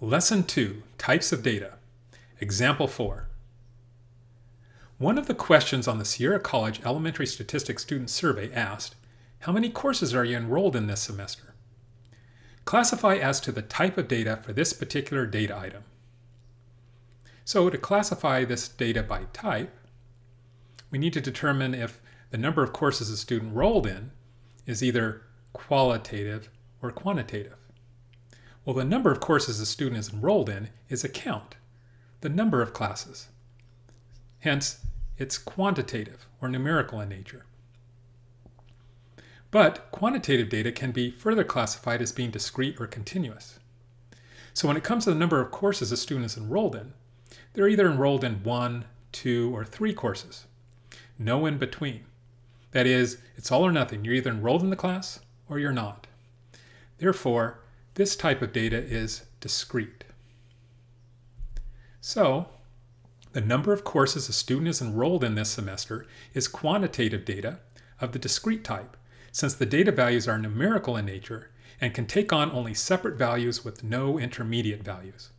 Lesson 2 Types of Data. Example 4. One of the questions on the Sierra College Elementary Statistics Student Survey asked, How many courses are you enrolled in this semester? Classify as to the type of data for this particular data item. So to classify this data by type, we need to determine if the number of courses a student enrolled in is either qualitative or quantitative. Well, the number of courses a student is enrolled in is a count, the number of classes. Hence, it's quantitative or numerical in nature. But quantitative data can be further classified as being discrete or continuous. So when it comes to the number of courses a student is enrolled in, they're either enrolled in one, two, or three courses. No in between. That is, it's all or nothing. You're either enrolled in the class or you're not. Therefore, this type of data is discrete. So, the number of courses a student is enrolled in this semester is quantitative data of the discrete type, since the data values are numerical in nature and can take on only separate values with no intermediate values.